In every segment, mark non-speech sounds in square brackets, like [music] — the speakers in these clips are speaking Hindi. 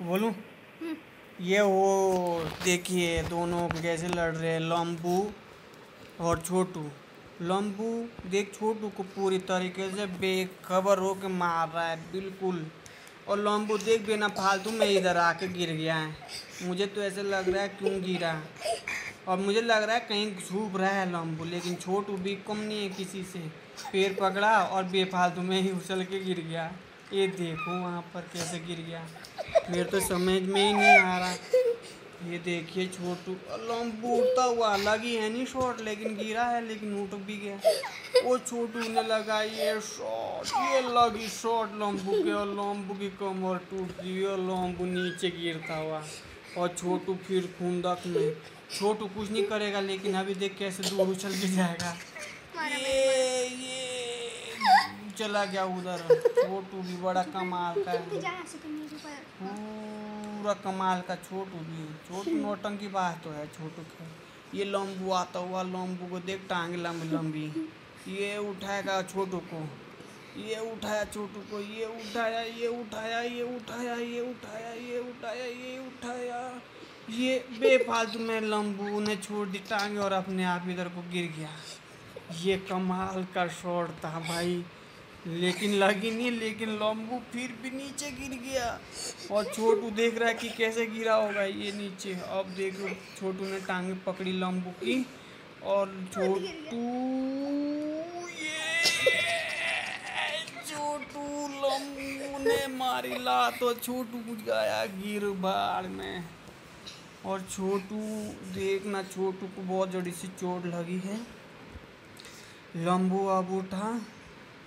बोलूँ? ये वो देखिए दोनों कैसे लड़ रहे हैं लंबू और छोटू। लंबू देख छोटू को पूरी तरीके से बेखबर हो के मार रहा है बिल्कुल। और लंबू देख बिना फालतू में इधर आके गिर गया है। मुझे तो ऐसे लग रहा है क्यों गिरा? और मुझे लग रहा है कहीं छुप रहा है लंबू लेकिन छोटू भी कम नहीं है किसी से। पैर पकड़ा और बेफालतू में ही उछल के गिर गया। ये देखो वहाँ पर कैसे गिर गया। मेरे तो समझ में ही नहीं आ रहा। ये देखिए छोटू लंबू उठता हुआ अलग ही है नहीं शॉट लेकिन गिरा है लेकिन उठ भी गया। वो छोटू ने लगाई ये शॉट ये लगी शॉट लंबू के और लंबू की कमर टूट गई और लंबू नीचे गिरता हुआ। और छोटू फिर खुंदक में छोटू कुछ नहीं करेगा लेकिन अभी देख कैसे दूर उछल के जाएगा। ये चला गया उधर। छोटू भी बड़ा कमाल का है। पूरा कमाल का छोटू भी। छोटू नोटंकी बात तो है, छोटू का। ये लम्बू आता हुआ लम्बू को देख, टांग लंबी लंबी। ये उठाएगा छोटू को। ये उठाया छोटू को। ये उठाया ये उठाया ये उठाया ये उठाया ये उठाया ये उठाया। ये बेफालतू में लम्बू ने छोड़ दी टांगे और अपने आप इधर को गिर गया। ये कमाल का शॉट था भाई। लेकिन लगी नहीं, लेकिन लंबू फिर भी नीचे गिर गया। और छोटू देख रहा है कि कैसे गिरा होगा, ये नीचे। अब देखो, छोटू ने टांगे पकड़ी लंबू की और छोटू, ये छोटू लंबू ने मारी ला तो छोटू गया गिर बाढ़ में। और छोटू, देखना, छोटू को बहुत जड़ी सी चोट लगी है। लंबू अब उठा।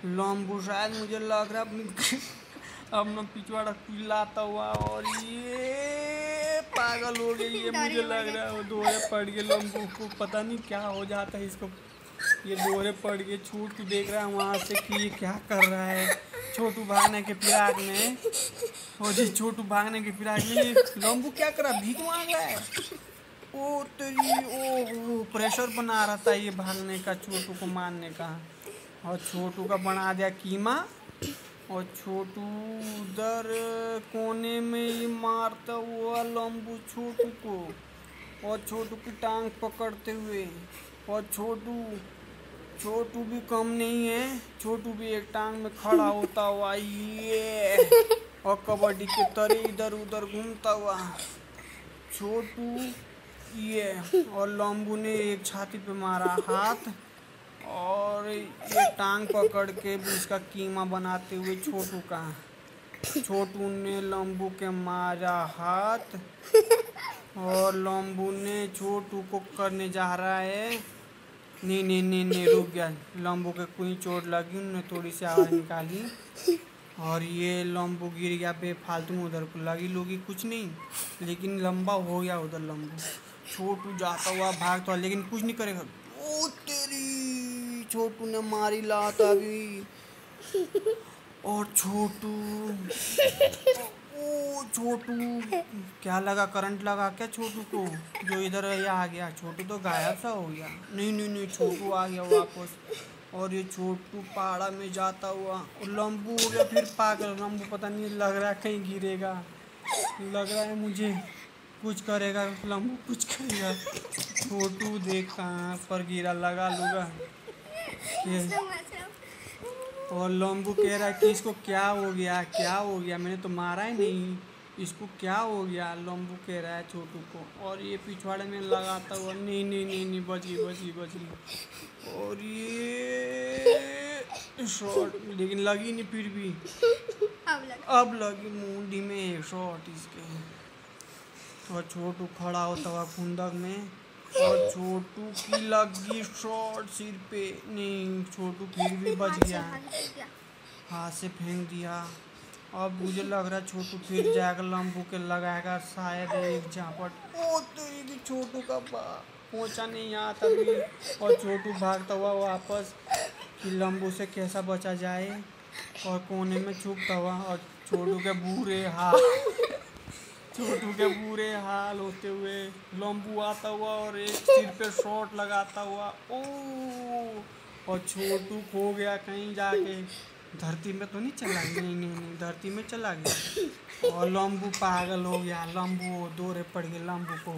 लंबू शायद मुझे लग रहा है [laughs] अपना पिछवाड़ा पिलाता हुआ और ये पागल हो गई ये मुझे लग रहा है दोहरे पड़ गए लंबू को पता नहीं क्या हो जाता है इसको। ये दोहरे पड़ गए छूट देख रहा है वहाँ से कि ये क्या कर रहा है। छोटू भागने के फिराक में और जी छोटू भागने के फिराक में ये लंबू क्या कर रहा भीख मांग रहा है? ओ तेरी ओ प्रेशर बना रहा था ये भागने का छोटू को मारने का। और छोटू का बना दिया कीमा। और छोटू उधर कोने में ही मारता हुआ लंबू छोटू को। और छोटू की टांग पकड़ते हुए। और छोटू छोटू भी कम नहीं है। छोटू भी एक टांग में खड़ा होता हुआ, ये। और कबड्डी के तरे इधर उधर घूमता हुआ। छोटू, ये। और लंबू ने एक छाती पे मारा हाथ। और ये टांग पकड़ के भी इसका कीमा बनाते हुए छोटू का। छोटू ने लम्बू के मारा हाथ और लम्बू ने छोटू को करने जा रहा है। नहीं नहीं नहीं नहीं रुक गया। लम्बू के कोई चोट लगी उन्होंने थोड़ी सी आवाज़ निकाली। और ये लम्बू गिर गया, बेफालतू में उधर को लगी। लोगी कुछ नहीं, लेकिन लंबा हो गया उधर लम्बू छोटू जाता हुआ भागता हुआ, लेकिन कुछ नहीं करेगा। तेरी छोटू ने मारी लात अभी और छोटू, ओ छोटू, क्या लगा करंट लगा क्या छोटू को? जो इधर ये आ गया। छोटू तो गायब सा हो गया। नहीं नहीं नहीं, छोटू आ गया वापस। और ये छोटू पहाड़ा में जाता हुआ, और लंबू हो गया, फिर पागल। लंबू पता नहीं लग रहा है कहीं गिरेगा। लग रहा है मुझे कुछ करेगा, लंबू कुछ करेगा। छोटू देख कहाँ पर गिरा, लगा लूगा। और लंबू कह रहा है कि इसको क्या हो गया क्या हो गया? मैंने तो मारा ही नहीं। इसको क्या हो गया? लंबू कह रहा है छोटू को। और ये पिछवाड़े में लगाता हुआ नहीं नहीं नहीं नहीं बच गई बच गई बच गई। और ये शॉट लेकिन लगी नहीं फिर भी। अब लग अब लगी मुंडी में शॉट इसके। और छोटू खड़ा होता हुआ खुंदक में। और छोटू की लगी शॉट सिर पे। नहीं छोटू फिर भी बच गया। हाथ से फेंक दिया। अब मुझे लग रहा है छोटू फिर जाएगा लंबू के लगाएगा शायद एक झापट। ओ तेरी की छोटू का पहुँचा नहीं यहाँ तभी। और छोटू भागता हुआ वापस कि लंबू से कैसा बचा जाए। और कोने में छुपता हुआ और छोटू के बुरे हाल छोटू के बुरे हाल होते हुए लंबू आता हुआ और एक सिर पे शॉट लगाता हुआ ओ और छोटू खो गया कहीं जाके। धरती में तो नहीं चला गया, नहीं नहीं नहीं, धरती में चला गया। और लंबू पागल हो गया, लंबू दौरे पड़ गए, लंबू को।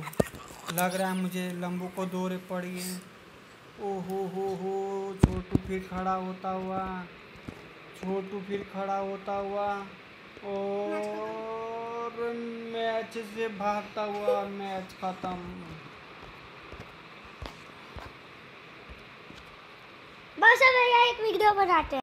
लग रहा है मुझे लंबू को दौरे पड़ गए। ओ हो हो हो, छोटू फिर खड़ा होता हुआ, छोटू फिर खड़ा होता हुआ, और मैच से भागता हुआ मैच खत्म। बस अब एक वीडियो बनाते हैं।